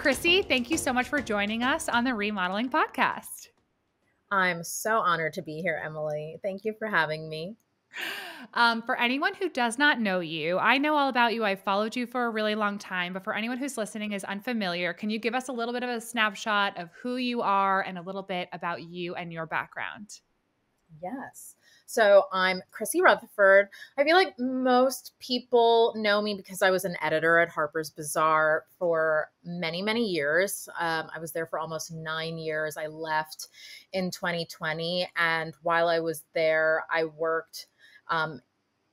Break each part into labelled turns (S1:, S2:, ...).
S1: Chrissy, thank you so much for joining us on the Remodeling Podcast.
S2: I'm so honored to be here, Emily. Thank you for having me.
S1: Um, for anyone who does not know you, I know all about you. I've followed you for a really long time, but for anyone who's listening is unfamiliar, can you give us a little bit of a snapshot of who you are and a little bit about you and your background?
S2: Yes. So I'm Chrissy Rutherford. I feel like most people know me because I was an editor at Harper's Bazaar for many, many years. Um, I was there for almost nine years. I left in 2020. And while I was there, I worked um,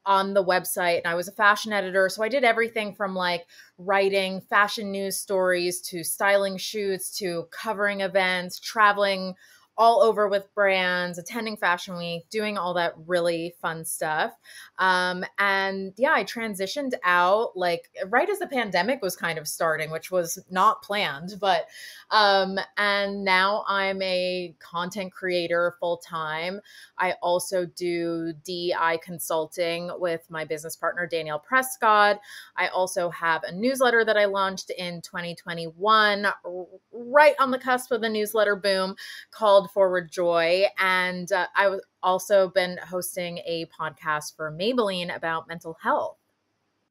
S2: on the website and I was a fashion editor. So I did everything from like writing fashion news stories to styling shoots to covering events, traveling all over with brands, attending Fashion Week, doing all that really fun stuff. Um, and yeah, I transitioned out like right as the pandemic was kind of starting, which was not planned. But um, and now I'm a content creator full time. I also do DI consulting with my business partner, Danielle Prescott. I also have a newsletter that I launched in 2021, right on the cusp of the newsletter boom called Forward Joy. And uh, I've also been hosting a podcast for Maybelline about mental health.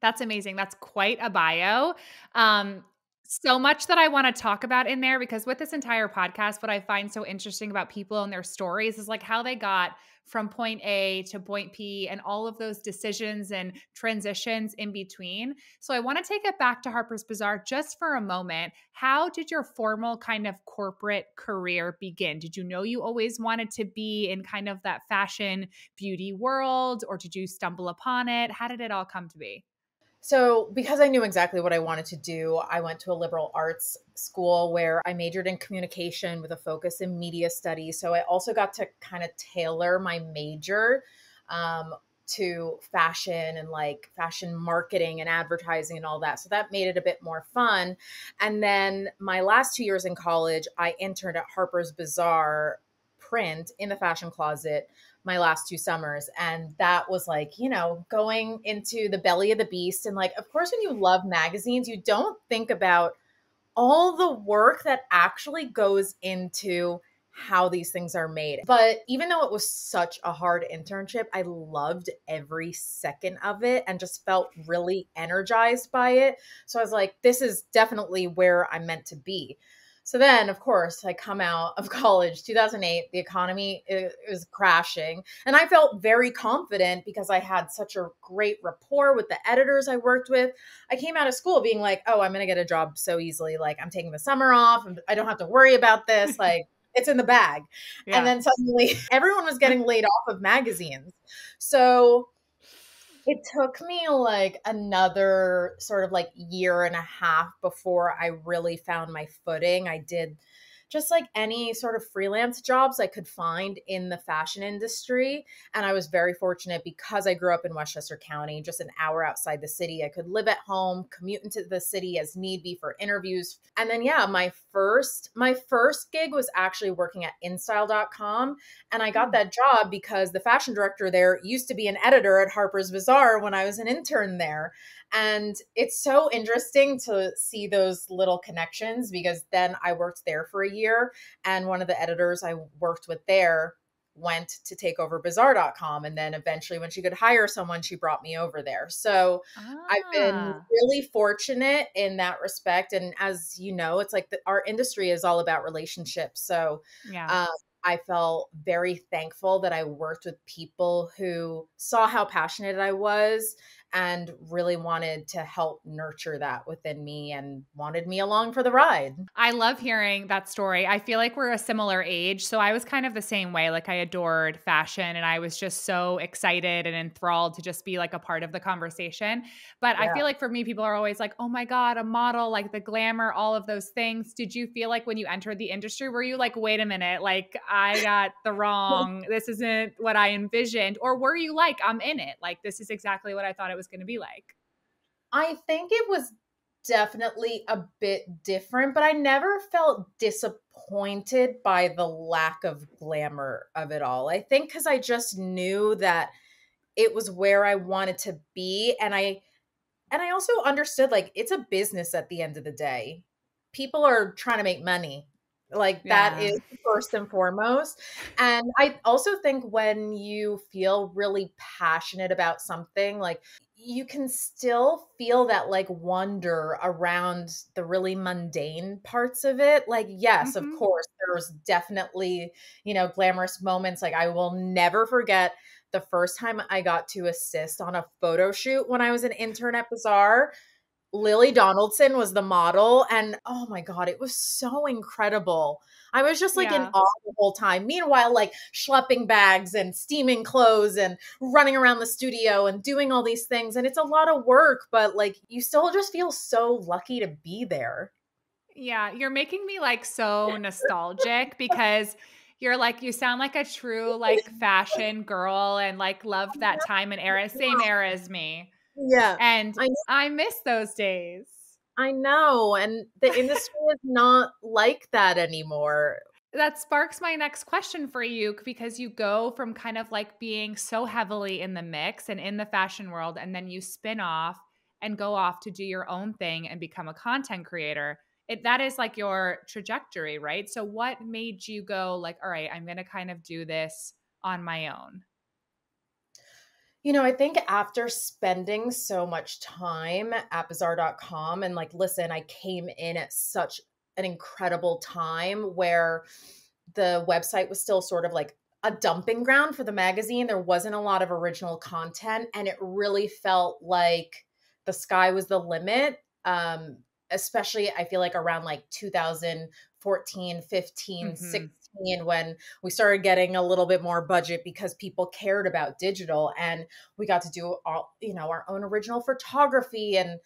S1: That's amazing. That's quite a bio. Um, so much that I want to talk about in there because with this entire podcast, what I find so interesting about people and their stories is like how they got from point A to point P and all of those decisions and transitions in between. So I want to take it back to Harper's Bazaar just for a moment. How did your formal kind of corporate career begin? Did you know you always wanted to be in kind of that fashion beauty world or did you stumble upon it? How did it all come to be?
S2: So, because I knew exactly what I wanted to do, I went to a liberal arts school where I majored in communication with a focus in media studies. So, I also got to kind of tailor my major um, to fashion and like fashion marketing and advertising and all that. So, that made it a bit more fun. And then my last two years in college, I interned at Harper's Bazaar print in the fashion closet my last two summers. And that was like, you know, going into the belly of the beast. And like, of course, when you love magazines, you don't think about all the work that actually goes into how these things are made. But even though it was such a hard internship, I loved every second of it and just felt really energized by it. So I was like, this is definitely where I'm meant to be. So then, of course, I come out of college, 2008, the economy is crashing. And I felt very confident because I had such a great rapport with the editors I worked with. I came out of school being like, oh, I'm going to get a job so easily. Like, I'm taking the summer off. and I don't have to worry about this. Like, it's in the bag. Yeah. And then suddenly everyone was getting laid off of magazines. So it took me like another sort of like year and a half before I really found my footing. I did just like any sort of freelance jobs I could find in the fashion industry. And I was very fortunate because I grew up in Westchester County, just an hour outside the city. I could live at home, commute into the city as need be for interviews. And then yeah, my first my first gig was actually working at InStyle.com. And I got hmm. that job because the fashion director there used to be an editor at Harper's Bazaar when I was an intern there. And it's so interesting to see those little connections because then I worked there for a year. And one of the editors I worked with there went to take over bazaar.com and then eventually when she could hire someone she brought me over there so ah. i've been ah. really fortunate in that respect and as you know it's like the, our industry is all about relationships so yeah um, I felt very thankful that I worked with people who saw how passionate I was and really wanted to help nurture that within me and wanted me along for the ride.
S1: I love hearing that story. I feel like we're a similar age. So I was kind of the same way. Like I adored fashion and I was just so excited and enthralled to just be like a part of the conversation. But yeah. I feel like for me, people are always like, oh my God, a model, like the glamour, all of those things. Did you feel like when you entered the industry, were you like, wait a minute, like I got the wrong, this isn't what I envisioned? Or were you like, I'm in it? Like this is exactly what I thought it was going to be like?
S2: I think it was definitely a bit different, but I never felt disappointed by the lack of glamour of it all. I think because I just knew that it was where I wanted to be. And I, and I also understood like it's a business at the end of the day. people are trying to make money. Like yeah. that is first and foremost. And I also think when you feel really passionate about something, like you can still feel that like wonder around the really mundane parts of it. Like, yes, mm-hmm. of course, there's definitely, you know, glamorous moments. Like, I will never forget the first time I got to assist on a photo shoot when I was an intern at Bazaar. Lily Donaldson was the model. And oh my God, it was so incredible. I was just like yeah. in awe the whole time. Meanwhile, like schlepping bags and steaming clothes and running around the studio and doing all these things. And it's a lot of work, but like you still just feel so lucky to be there.
S1: Yeah, you're making me like so nostalgic because you're like you sound like a true like fashion girl and like loved that time and era same era as me
S2: yeah.
S1: And I, I miss those days.
S2: I know. And the industry is not like that anymore.
S1: That sparks my next question for you because you go from kind of like being so heavily in the mix and in the fashion world, and then you spin off and go off to do your own thing and become a content creator. It, that is like your trajectory, right? So, what made you go like, all right, I'm going to kind of do this on my own?
S2: You know, I think after spending so much time at bazaar.com and like, listen, I came in at such an incredible time where the website was still sort of like a dumping ground for the magazine. There wasn't a lot of original content, and it really felt like the sky was the limit. Um, especially, I feel like around like 2014, 15, mm-hmm. 16 when we started getting a little bit more budget because people cared about digital and we got to do all you know our own original photography and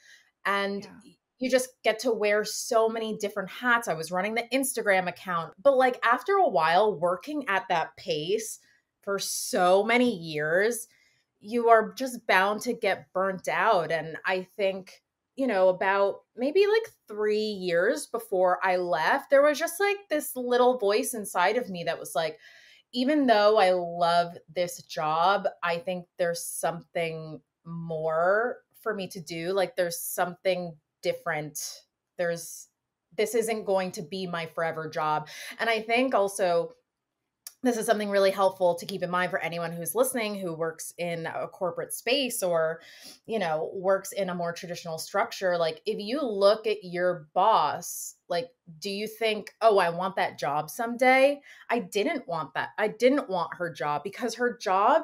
S2: and yeah. you just get to wear so many different hats i was running the instagram account but like after a while working at that pace for so many years you are just bound to get burnt out and i think you know, about maybe like three years before I left, there was just like this little voice inside of me that was like, even though I love this job, I think there's something more for me to do. Like there's something different. There's, this isn't going to be my forever job. And I think also, this is something really helpful to keep in mind for anyone who's listening who works in a corporate space or you know works in a more traditional structure. Like if you look at your boss like do you think oh i want that job someday? I didn't want that. I didn't want her job because her job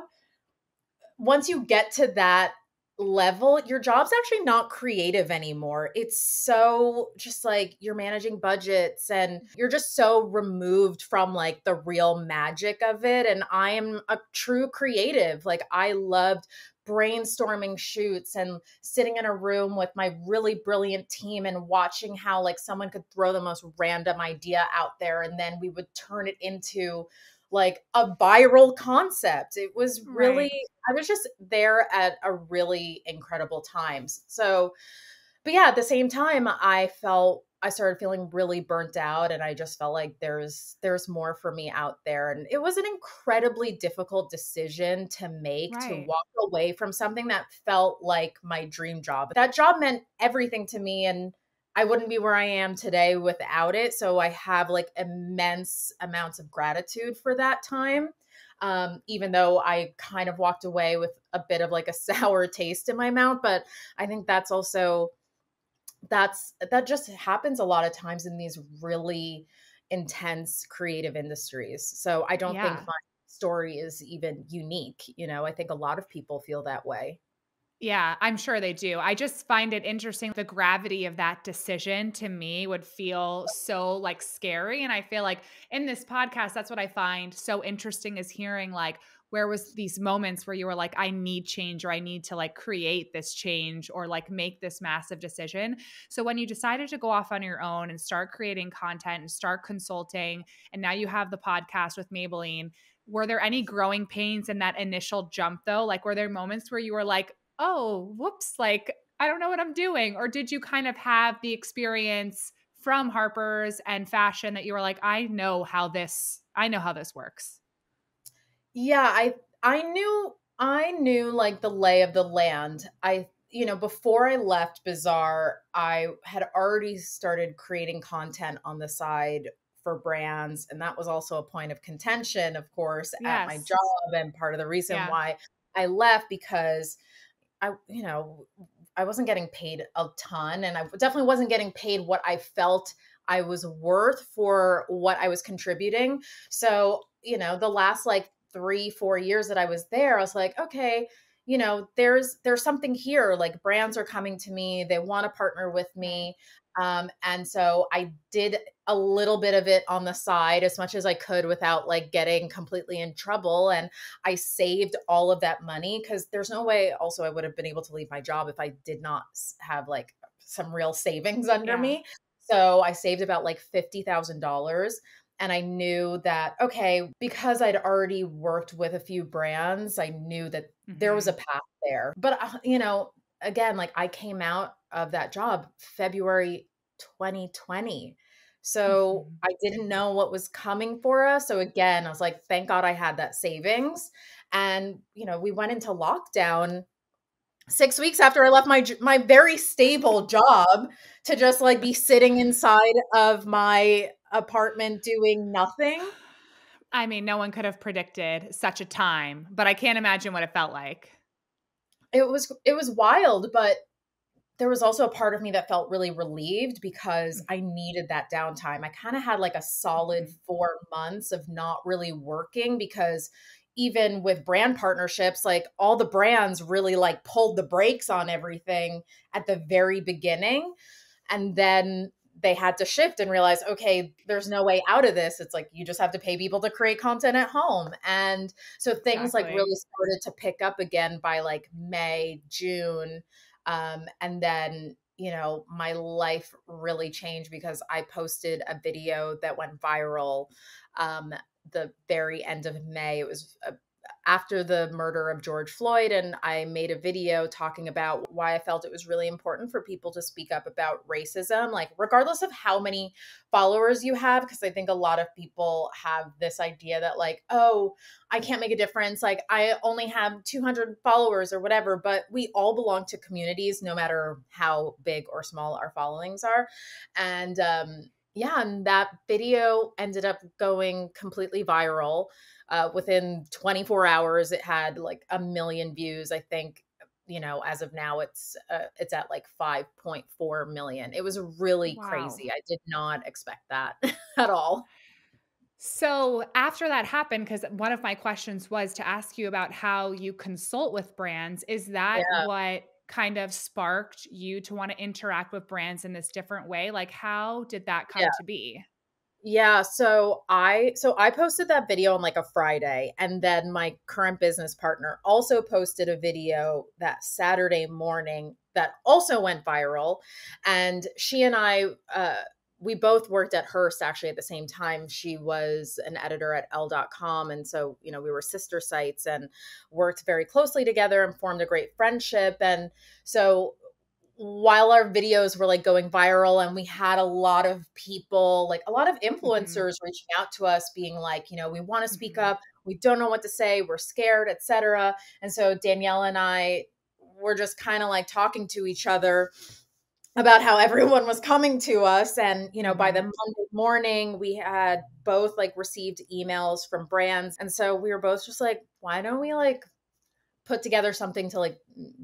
S2: once you get to that level, your job's actually not creative anymore. It's so just like you're managing budgets and you're just so removed from like the real magic of it. And I am a true creative. Like I loved brainstorming shoots and sitting in a room with my really brilliant team and watching how like someone could throw the most random idea out there and then we would turn it into like a viral concept. It was really, right. I was just there at a really incredible times. So, but yeah, at the same time, I felt I started feeling really burnt out and I just felt like there's there's more for me out there and it was an incredibly difficult decision to make right. to walk away from something that felt like my dream job. That job meant everything to me and I wouldn't be where I am today without it. So I have like immense amounts of gratitude for that time. Um, even though I kind of walked away with a bit of like a sour taste in my mouth. But I think that's also that's that just happens a lot of times in these really intense creative industries. So I don't yeah. think my story is even unique. You know, I think a lot of people feel that way.
S1: Yeah, I'm sure they do. I just find it interesting. The gravity of that decision to me would feel so like scary. And I feel like in this podcast, that's what I find so interesting is hearing like, where was these moments where you were like i need change or i need to like create this change or like make this massive decision so when you decided to go off on your own and start creating content and start consulting and now you have the podcast with maybelline were there any growing pains in that initial jump though like were there moments where you were like oh, whoops, like I don't know what I'm doing? Or did you kind of have the experience from Harper's and fashion that you were like, I know how this, I know how this works?
S2: Yeah, I I knew I knew like the lay of the land. I you know, before I left Bazaar, I had already started creating content on the side for brands. And that was also a point of contention, of course, yes. at my job. And part of the reason yeah. why I left because I, you know, I wasn't getting paid a ton and I definitely wasn't getting paid what I felt I was worth for what I was contributing. So, you know, the last like three, four years that I was there, I was like, okay, you know there's there's something here like brands are coming to me they want to partner with me um, and so i did a little bit of it on the side as much as i could without like getting completely in trouble and i saved all of that money because there's no way also i would have been able to leave my job if i did not have like some real savings under yeah. me so i saved about like $50000 and I knew that, okay, because I'd already worked with a few brands, I knew that mm-hmm. there was a mm-hmm. path there. But, uh, you know, again, like I came out of that job February 2020. So mm-hmm. I didn't know what was coming for us. So again, I was like, thank God I had that savings. And, you know, we went into lockdown six weeks after I left my my very stable job to just like be sitting inside of my apartment doing nothing.
S1: I mean, no one could have predicted such a time, but I can't imagine what it felt like.
S2: It was it was wild, but there was also a part of me that felt really relieved because I needed that downtime. I kind of had like a solid mm-hmm. 4 months of not really working because even with brand partnerships, like all the brands really like pulled the brakes on everything at the very beginning. And then they had to shift and realize, okay, there's no way out of this. It's like you just have to pay people to create content at home. And so things exactly. like really started to pick up again by like May, June. Um, and then, you know, my life really changed because I posted a video that went viral um, the very end of May. It was a after the murder of George Floyd, and I made a video talking about why I felt it was really important for people to speak up about racism, like, regardless of how many followers you have, because I think a lot of people have this idea that, like, oh, I can't make a difference. Like, I only have 200 followers or whatever, but we all belong to communities, no matter how big or small our followings are. And, um, yeah, and that video ended up going completely viral uh, within 24 hours it had like a million views i think you know as of now it's uh, it's at like 5.4 million it was really wow. crazy i did not expect that at all
S1: so after that happened because one of my questions was to ask you about how you consult with brands is that yeah. what kind of sparked you to want to interact with brands in this different way like how did that come yeah. to be
S2: yeah, so I so I posted that video on like a Friday and then my current business partner also posted a video that Saturday morning that also went viral and she and I uh we both worked at Hearst actually at the same time. She was an editor at Elle.com. And so, you know, we were sister sites and worked very closely together and formed a great friendship. And so while our videos were like going viral and we had a lot of people like a lot of mm-hmm. influencers mm-hmm. reaching out to us being like you know we want to speak mm-hmm. up we don't know what to say we're scared etc and so danielle and i were just kind of like talking to each other about how everyone was coming to us and you know by the mm-hmm. monday morning we had both like received emails from brands and so we were both just like why don't we like put together something to like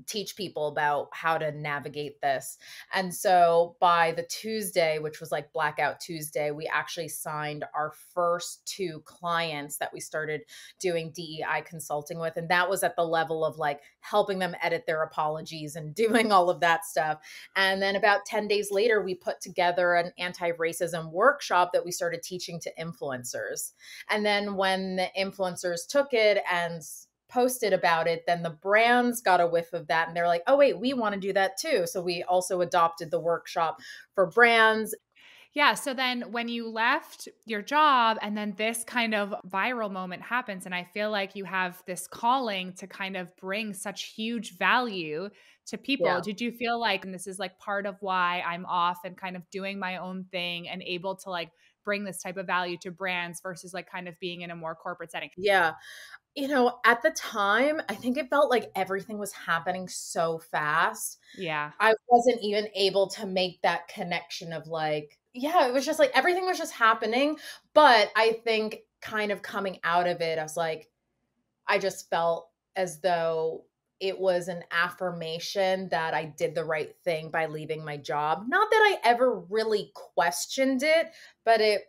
S2: teach people about how to navigate this. And so by the Tuesday, which was like Blackout Tuesday, we actually signed our first two clients that we started doing DEI consulting with. And that was at the level of like helping them edit their apologies and doing all of that stuff. And then about 10 days later, we put together an anti racism workshop that we started teaching to influencers. And then when the influencers took it and posted about it, then the brands got a whiff of that and they're like, oh, wait, we want to do that too. So we also adopted the workshop for brands.
S1: Yeah. So then when you left your job and then this kind of viral moment happens, and I feel like you have this calling to kind of bring such huge value to people. Yeah. Did you feel like, and this is like part of why I'm off and kind of doing my own thing and able to like bring this type of value to brands versus like kind of being in a more corporate setting?
S2: Yeah. You know, at the time, I think it felt like everything was happening so fast.
S1: Yeah.
S2: I wasn't even able to make that connection of like, yeah, it was just like everything was just happening. But I think kind of coming out of it, I was like, I just felt as though it was an affirmation that I did the right thing by leaving my job. Not that I ever really questioned it, but it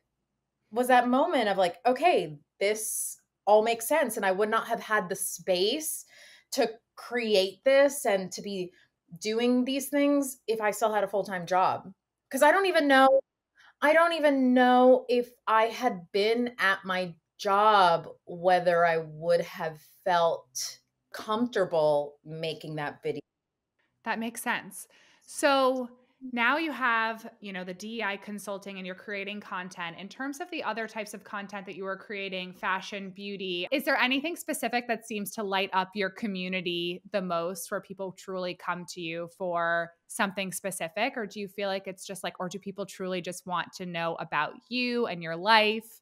S2: was that moment of like, okay, this all makes sense. And I would not have had the space to create this and to be doing these things if I still had a full time job. Because I don't even know, I don't even know if I had been at my job whether I would have felt comfortable making that video.
S1: That makes sense. So, now you have you know the dei consulting and you're creating content. In terms of the other types of content that you are creating fashion beauty is there anything specific that seems to light up your community the most where people truly come to you for something specific? Or do you feel like it's just like or do people truly just want to know about you and your life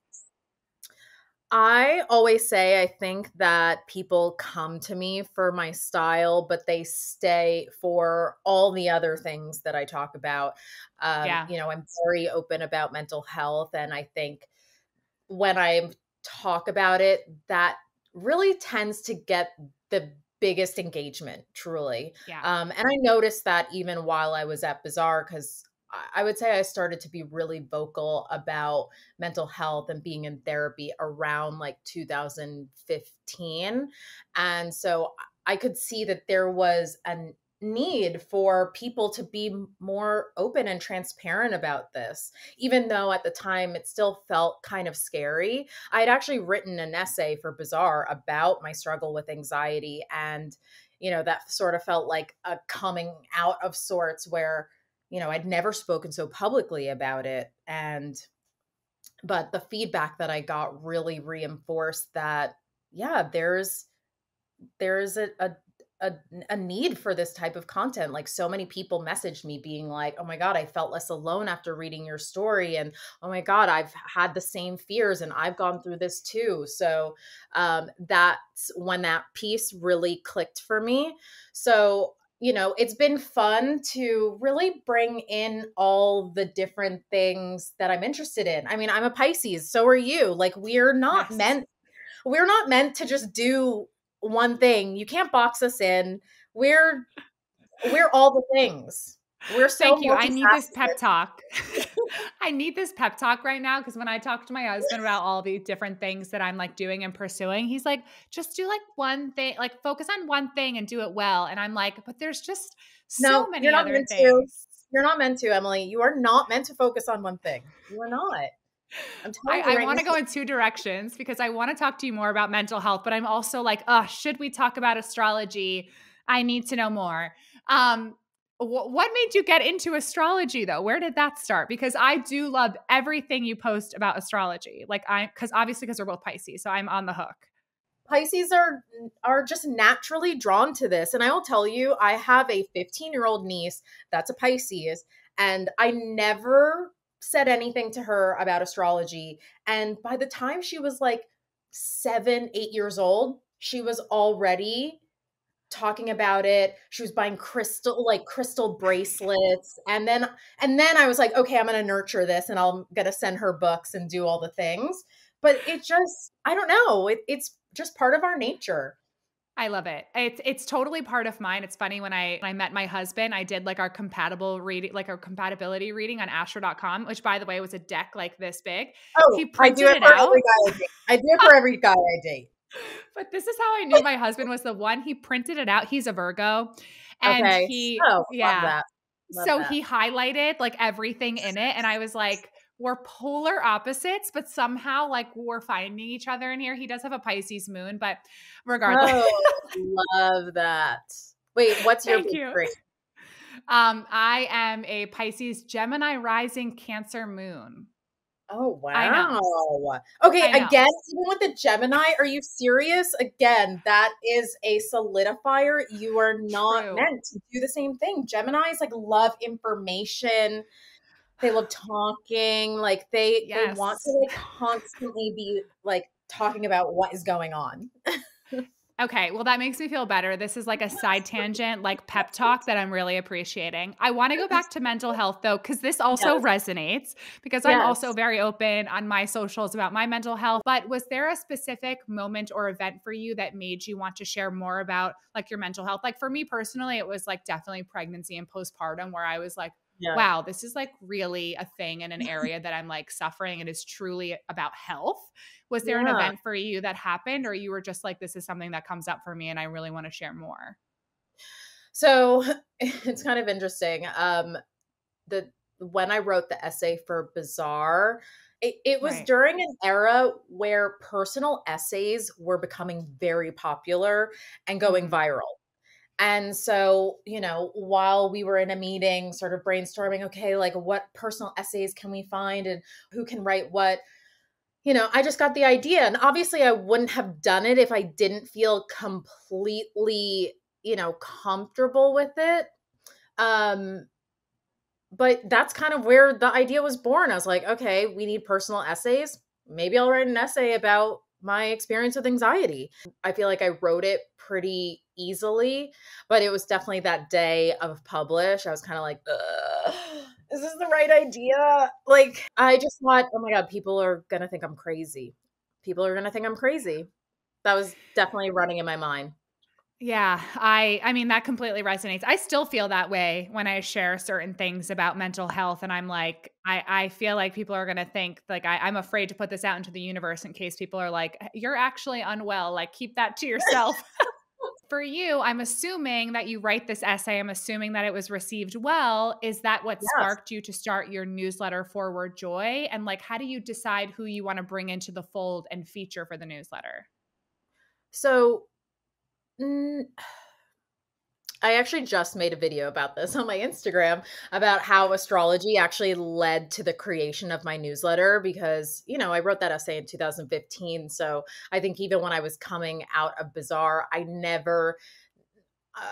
S2: I always say I think that people come to me for my style, but they stay for all the other things that I talk about. Um, yeah. You know, I'm very open about mental health. And I think when I talk about it, that really tends to get the biggest engagement, truly.
S1: Yeah.
S2: Um, and I noticed that even while I was at Bazaar, because I would say I started to be really vocal about mental health and being in therapy around like 2015. And so I could see that there was a need for people to be more open and transparent about this, even though at the time it still felt kind of scary. I had actually written an essay for Bazaar about my struggle with anxiety. And, you know, that sort of felt like a coming out of sorts where you know, I'd never spoken so publicly about it. And, but the feedback that I got really reinforced that, yeah, there's, there's a, a a, a, need for this type of content. Like so many people messaged me being like, oh my God, I felt less alone after reading your story. And oh my God, I've had the same fears and I've gone through this too. So um, that's when that piece really clicked for me. So you know, it's been fun to really bring in all the different things that I'm interested in. I mean, I'm a Pisces, so are you. Like we're not yes. meant we're not meant to just do one thing. You can't box us in. We're we're all the things. We're so
S1: Thank you. I need this pep talk. I need this pep talk right now because when I talk to my husband about all the different things that I'm like doing and pursuing, he's like, just do like one thing, like focus on one thing and do it well. And I'm like, but there's just so no, many
S2: you're not
S1: other
S2: meant
S1: things.
S2: To. You're not meant to, Emily. You are not meant to focus on one thing. You are not.
S1: i, I right want to go in two directions because I want to talk to you more about mental health, but I'm also like, oh, should we talk about astrology? I need to know more. Um, what made you get into astrology though? Where did that start? Because I do love everything you post about astrology. Like I cuz obviously cuz we're both Pisces, so I'm on the hook.
S2: Pisces are are just naturally drawn to this and I will tell you I have a 15-year-old niece that's a Pisces and I never said anything to her about astrology and by the time she was like 7 8 years old she was already talking about it she was buying crystal like crystal bracelets and then and then i was like okay i'm gonna nurture this and i'm gonna send her books and do all the things but it just i don't know it, it's just part of our nature
S1: I love it. It's it's totally part of mine. It's funny when I when I met my husband, I did like our compatible reading, like our compatibility reading on Astro.com, which by the way was a deck like this big.
S2: Oh, he printed I do it, for out. Every guy I, date. I do it for every guy I date
S1: but this is how I knew my husband was the one. He printed it out. He's a Virgo. And okay. he oh, yeah. so that. he highlighted like everything in it. And I was like, we're polar opposites, but somehow like we're finding each other in here. He does have a Pisces moon, but regardless.
S2: Oh, love that. Wait, what's your Thank you.
S1: Um, I am a Pisces Gemini rising Cancer moon.
S2: Oh wow. Okay, again, even with the Gemini, are you serious? Again, that is a solidifier. You are not True. meant to do the same thing. Geminis like love information. They love talking. Like they, yes. they want to like constantly be like talking about what is going on.
S1: Okay, well, that makes me feel better. This is like a side tangent, like pep talk that I'm really appreciating. I want to go back to mental health though, because this also yes. resonates because yes. I'm also very open on my socials about my mental health. But was there a specific moment or event for you that made you want to share more about like your mental health? Like for me personally, it was like definitely pregnancy and postpartum where I was like, yeah. wow, this is like really a thing in an area that I'm like suffering. It is truly about health. Was there yeah. an event for you that happened, or you were just like, this is something that comes up for me and I really want to share more?
S2: So it's kind of interesting. Um, the when I wrote the essay for Bazaar, it, it was right. during an era where personal essays were becoming very popular and going mm-hmm. viral. And so, you know, while we were in a meeting, sort of brainstorming, okay, like what personal essays can we find and who can write what, you know, I just got the idea. And obviously, I wouldn't have done it if I didn't feel completely, you know, comfortable with it. Um, but that's kind of where the idea was born. I was like, okay, we need personal essays. Maybe I'll write an essay about my experience with anxiety. I feel like I wrote it pretty easily, but it was definitely that day of publish. I was kind of like, is this the right idea? Like, I just thought, oh my God, people are going to think I'm crazy. People are going to think I'm crazy. That was definitely running in my mind.
S1: Yeah, I I mean that completely resonates. I still feel that way when I share certain things about mental health and I'm like I I feel like people are going to think like I I'm afraid to put this out into the universe in case people are like you're actually unwell, like keep that to yourself. For you, I'm assuming that you write this essay. I'm assuming that it was received well. Is that what yes. sparked you to start your newsletter Forward Joy? And like how do you decide who you want to bring into the fold and feature for the newsletter?
S2: So Mm, I actually just made a video about this on my Instagram about how astrology actually led to the creation of my newsletter because, you know, I wrote that essay in 2015. So I think even when I was coming out of Bazaar, I never.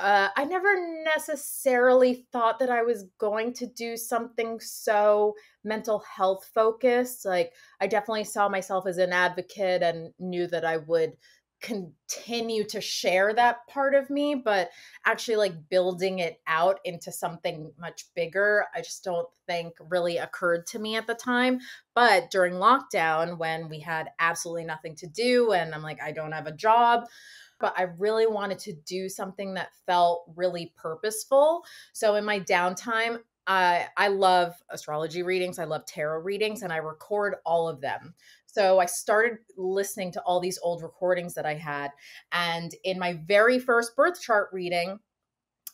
S2: Uh, I never necessarily thought that I was going to do something so mental health focused. Like, I definitely saw myself as an advocate and knew that I would continue to share that part of me but actually like building it out into something much bigger i just don't think really occurred to me at the time but during lockdown when we had absolutely nothing to do and i'm like i don't have a job but I really wanted to do something that felt really purposeful. So in my downtime, I I love astrology readings, I love tarot readings, and I record all of them. So I started listening to all these old recordings that I had. And in my very first birth chart reading,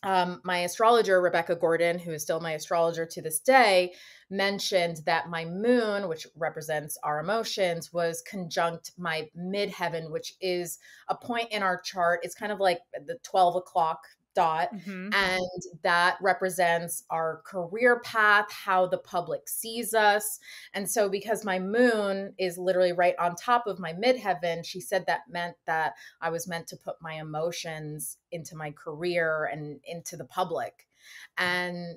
S2: um, my astrologer, Rebecca Gordon, who is still my astrologer to this day, mentioned that my moon, which represents our emotions, was conjunct my midheaven, which is a point in our chart. It's kind of like the 12 o'clock dot mm-hmm. and that represents our career path how the public sees us and so because my moon is literally right on top of my midheaven she said that meant that i was meant to put my emotions into my career and into the public and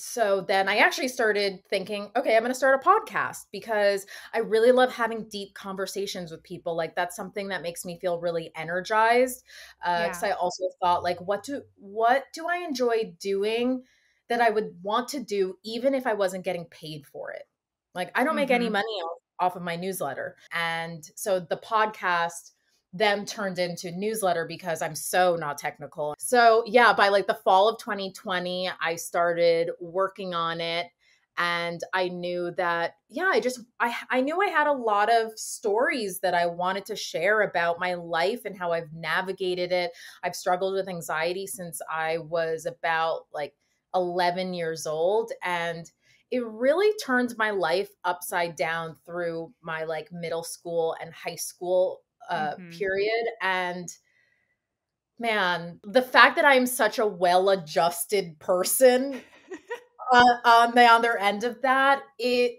S2: so then I actually started thinking, okay, I'm going to start a podcast because I really love having deep conversations with people. Like that's something that makes me feel really energized. Uh, yeah. I also thought, like, what do what do I enjoy doing that I would want to do even if I wasn't getting paid for it? Like I don't make mm-hmm. any money off, off of my newsletter, and so the podcast them turned into newsletter because I'm so not technical. So, yeah, by like the fall of 2020, I started working on it and I knew that yeah, I just I I knew I had a lot of stories that I wanted to share about my life and how I've navigated it. I've struggled with anxiety since I was about like 11 years old and it really turned my life upside down through my like middle school and high school uh, mm-hmm. period. And man, the fact that I'm such a well adjusted person uh, on the other end of that, it,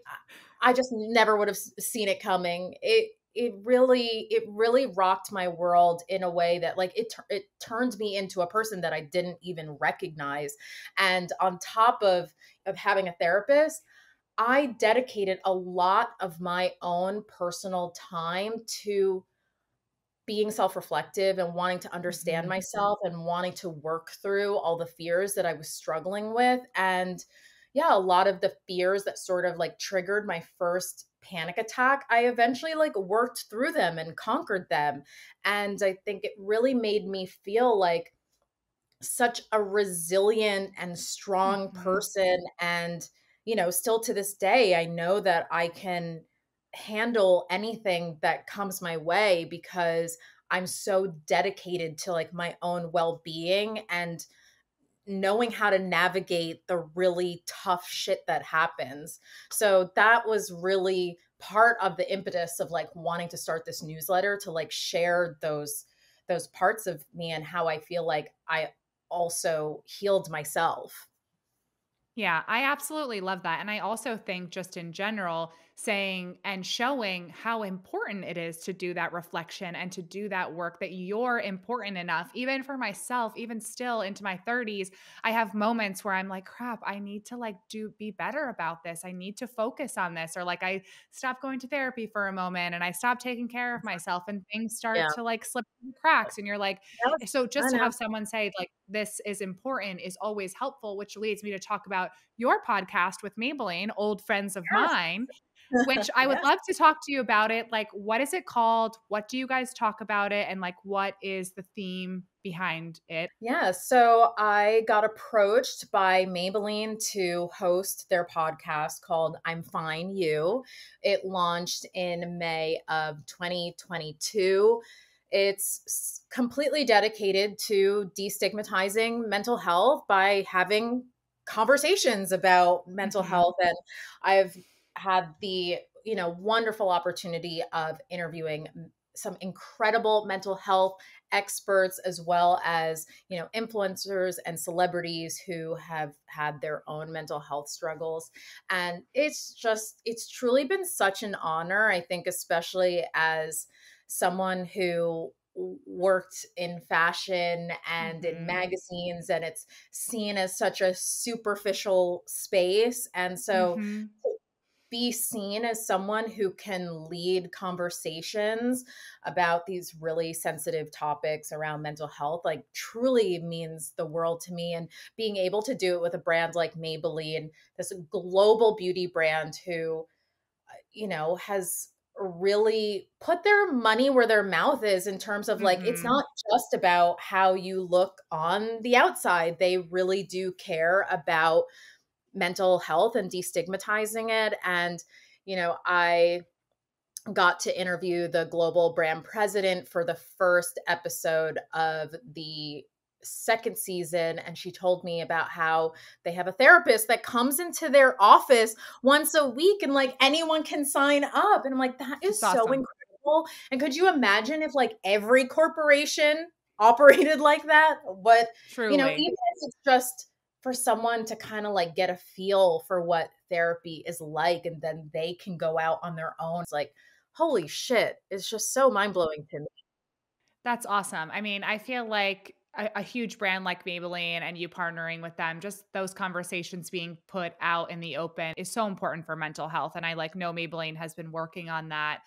S2: I just never would have seen it coming. It, it really it really rocked my world in a way that like it it turned me into a person that I didn't even recognize and on top of of having a therapist I dedicated a lot of my own personal time to being self reflective and wanting to understand mm-hmm. myself and wanting to work through all the fears that I was struggling with. And yeah, a lot of the fears that sort of like triggered my first panic attack, I eventually like worked through them and conquered them. And I think it really made me feel like such a resilient and strong mm-hmm. person. And, you know, still to this day, I know that I can handle anything that comes my way because I'm so dedicated to like my own well being and knowing how to navigate the really tough shit that happens. So that was really part of the impetus of like wanting to start this newsletter to like share those those parts of me and how I feel like I also healed myself.
S1: Yeah, I absolutely love that. And I also think, just in general, saying and showing how important it is to do that reflection and to do that work that you're important enough even for myself even still into my 30s i have moments where i'm like crap i need to like do be better about this. I need to focus on this or like i stop going to therapy for a moment and i stop taking care of myself and things start yeah. to like slip through cracks and you're like eh, so just to have someone say like this is important is always helpful which leads me to talk about your podcast with maybelline old friends of yes. mine which I would love to talk to you about it. Like, what is it called? What do you guys talk about it? And like, what is the theme behind it?
S2: Yeah. So I got approached by Maybelline to host their podcast called I'm Fine You. It launched in May of 2022. It's completely dedicated to destigmatizing mental health by having conversations about mental mm-hmm. health and I've had the you know wonderful opportunity of interviewing some incredible mental health experts as well as you know influencers and celebrities who have had their own mental health struggles. And it's just it's truly been such an honor i think especially as someone who worked in fashion and mm-hmm. in magazines and it's seen as such a superficial space. And so mm-hmm be seen as someone who can lead conversations about these really sensitive topics around mental health like truly means the world to me and being able to do it with a brand like Maybelline this global beauty brand who uh, you know has really put their money where their mouth is in terms of like mm-hmm. it's not just about how you look on the outside they really do care about mental health and destigmatizing it. And, you know, I got to interview the global brand president for the first episode of the second season and she told me about how they have a therapist that comes into their office once a week and like anyone can sign up and I'm like that is That's so incredible and could you imagine if like every corporation operated like that what Truly. you know even if it's just for someone to kind of like get a feel for what therapy is like and then they can go out on their own. It's like, holy shit, it's just so mind blowing to me.
S1: That's awesome. I mean, I feel like a, a, huge brand like Maybelline and you partnering with them, just those conversations being put out in the open is so important for mental health. And I like know Maybelline has been working on that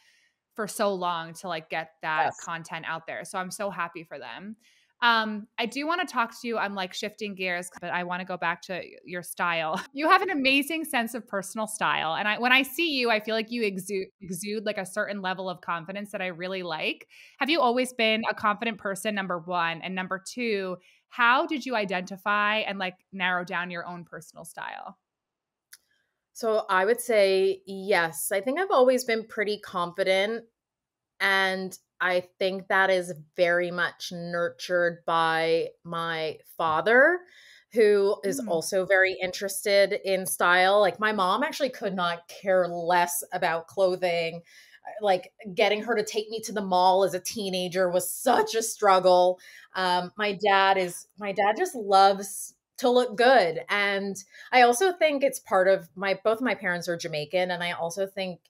S1: for so long to like get that yes. content out there. So I'm so happy for them. Um, I do want to talk to you. I'm like shifting gears, but I want to go back to your style. You have an amazing sense of personal style, and I when I see you, I feel like you exude exude like a certain level of confidence that I really like. Have you always been a confident person? Number one, and number two, how did you identify and like narrow down your own personal style?
S2: So I would say yes. I think I've always been pretty confident and I think that is very much nurtured by my father, who is mm. also very interested in style. Like, my mom actually could not care less about clothing. Like, getting her to take me to the mall as a teenager was such a struggle. Um, my dad is, my dad just loves to look good. And I also think it's part of my, both my parents are Jamaican. And I also think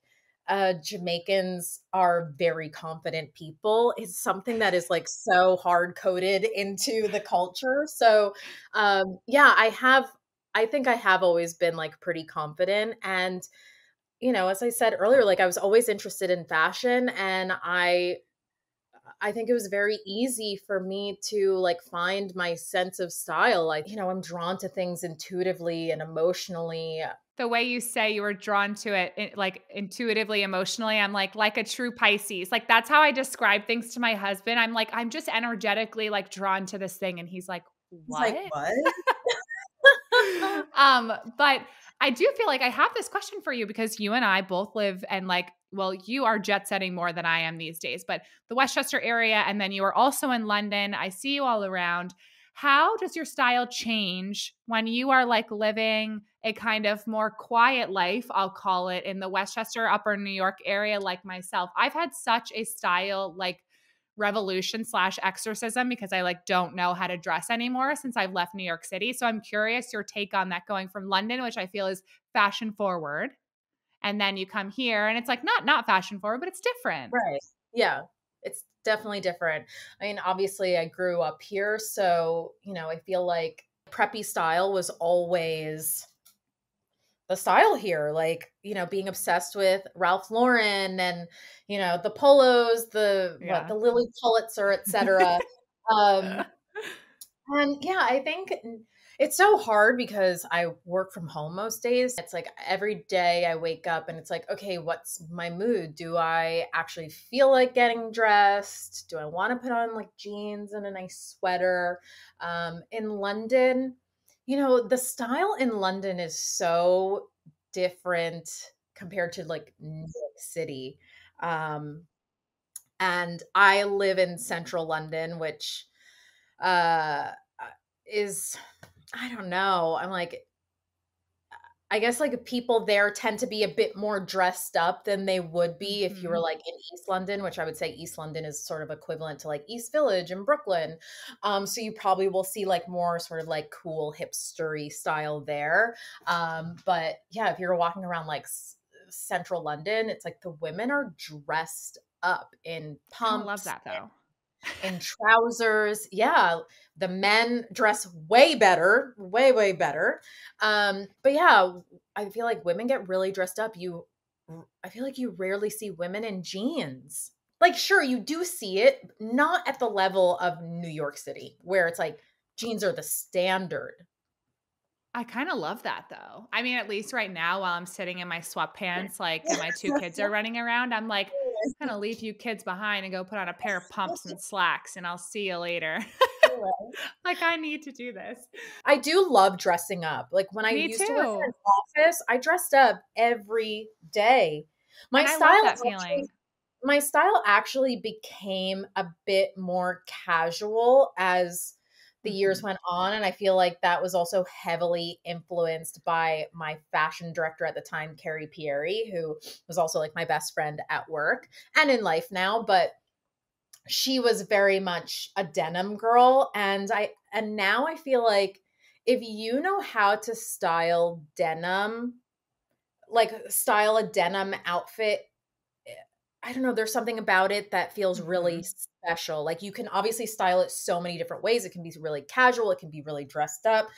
S2: uh, Jamaicans are very confident people. It's something that is like so hard coded into the culture. So, um, yeah, I have, I think I have always been like pretty confident. And, you know, as I said earlier, like I was always interested in fashion and I, I think it was very easy for me to like find my sense of style. Like, you know, I'm drawn to things intuitively and emotionally.
S1: The way you say you were drawn to it, like intuitively, emotionally, I'm like, like a true Pisces. Like, that's how I describe things to my husband. I'm like, I'm just energetically like drawn to this thing. And he's like, what? He's like, what? um, but I do feel like I have this question for you because you and I both live and like, well, you are jet setting more than I am these days, but the Westchester area, and then you are also in London. I see you all around. How does your style change when you are like living a kind of more quiet life, I'll call it, in the Westchester, upper New York area, like myself? I've had such a style like revolution slash exorcism because I like don't know how to dress anymore since I've left New York City. So I'm curious your take on that going from London, which I feel is fashion forward, and then you come here and it's like not not fashion forward, but it's different.
S2: Right. Yeah. It's definitely different. I mean, obviously I grew up here, so, you know, I feel like preppy style was always the style here like you know being obsessed with ralph lauren and you know the polos the yeah. what the lilly pulitzer etc um and yeah i think it's so hard because i work from home most days. It's like every day i wake up and it's like okay what's my mood? Do i actually feel like getting dressed? Do i want to put on like jeans and a nice sweater? Um in london you know, the style in London is so different compared to like New York City. Um, and I live in central London, which uh, is, I don't know. I'm like, I guess like people there tend to be a bit more dressed up than they would be if you were mm-hmm. like in East London, which I would say East London is sort of equivalent to like East Village and Brooklyn. Um, so you probably will see like more sort of like cool hipstery style there. Um, but yeah, if you're walking around like s- central London, it's like the women are dressed up in pumps.
S1: I love that though
S2: in trousers. Yeah, the men dress way better, way way better. Um, but yeah, I feel like women get really dressed up. You, I feel like you rarely see women in jeans. Like, sure, you do see it, not at the level of New York City, where it's like jeans are the standard.
S1: I kind of love that though. I mean, at least right now, while I'm sitting in my sweatpants, like and my two kids are running around, I'm like, I'm gonna leave you kids behind and go put on a pair of pumps and slacks, and I'll see you later. like I need to do this.
S2: I do love dressing up. Like when I Me used too. to work in an office, I dressed up every day. My and style actually, my style actually became a bit more casual as the years mm-hmm. went on and i feel like that was also heavily influenced by my fashion director at the time kerry pieri who was also like my best friend at work and in life now but she was very much a denim girl and i and now i feel like if you know how to style denim like style a denim outfit I don't know, there's something about it that feels really mm-hmm. special. Like you can obviously style it so many different ways. It can be really casual, it can be really dressed up.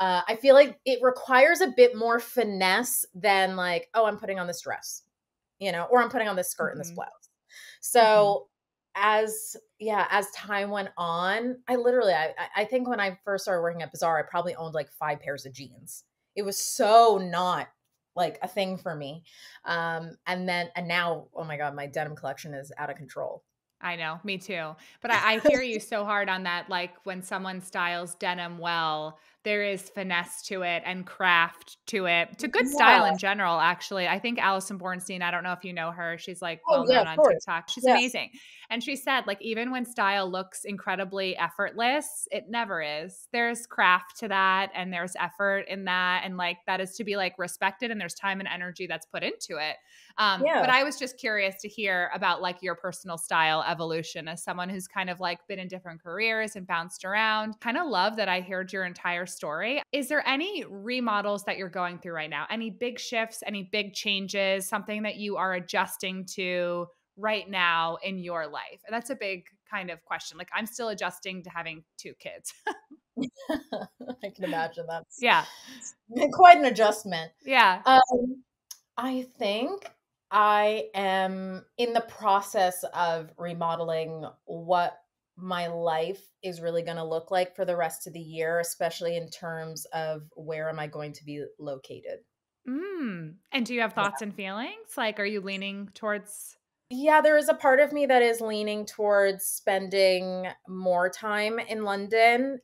S2: Uh, I feel like it requires a bit more finesse than like, oh, I'm putting on this dress, you know, or I'm putting on this skirt mm-hmm. and this mm-hmm. blouse. So mm-hmm. As yeah, as time went on, I literally, I, I think when I first started working at Bazaar, I probably owned like five pairs of jeans. It was so not like a thing for me. Um, and then and now, oh my god, my denim collection is out of control.
S1: I know, me too. But I, I hear you so hard on that. Like when someone styles denim well, there is finesse to it and craft to it. To good style in general, actually. I think Allison Bornstein, I don't know if you know her. She's like oh, well known yeah, on. TikTok. She's yes. amazing. And she said, like, even when style looks incredibly effortless, it never is. There's craft to that and there's effort in that. And like that is to be like respected and there's time and energy that's put into it. Um, yeah. but I was just curious to hear about like your personal style evolution as someone who's kind of like been in different careers and bounced around. Kind of love that I heard your entire story. Is there any remodels that you're going through right now? Any big shifts, any big changes, something that you are adjusting to right now in your life? And that's a big kind of question. Like I'm still adjusting to having two kids.
S2: I can imagine that's
S1: yeah,
S2: quite an adjustment.
S1: Yeah.
S2: Um, I think I am in the process of remodeling what my life is really going to look like for the rest of the year, especially in terms of where am I going to be located.
S1: Mm. And do you have thoughts yeah. and feelings? Like, are you leaning towards?
S2: Yeah, there is a part of me that is leaning towards spending more time in London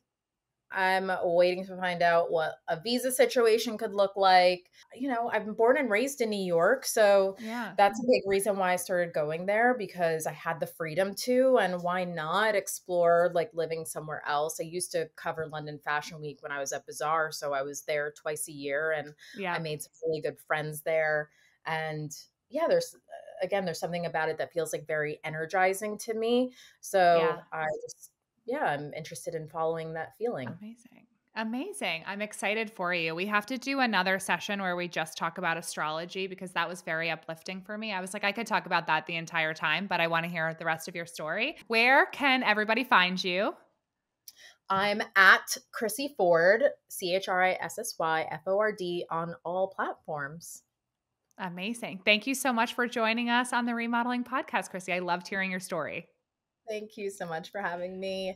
S2: I'm waiting to find out what a visa situation could look like. You know, I've been born and raised in New York, so yeah. that's a big reason why I started going there because I had the freedom to and why not explore like living somewhere else. I used to cover London Fashion Week when I was at Bazaar, so I was there twice a year and yeah. I made some really good friends there and yeah, there's uh, again there's something about it that feels like very energizing to me. So yeah. I just yeah, I'm interested in following that feeling.
S1: Amazing. Amazing. I'm excited for you. We have to do another session where we just talk about astrology because that was very uplifting for me. I was like, I could talk about that the entire time, but I want to hear the rest of your story. Where can everybody find you?
S2: I'm at Chrissy Ford, C H R I S S Y F O R D, on all platforms.
S1: Amazing. Thank you so much for joining us on the Remodeling Podcast, Chrissy. I loved hearing your story.
S2: Thank you so much for having me.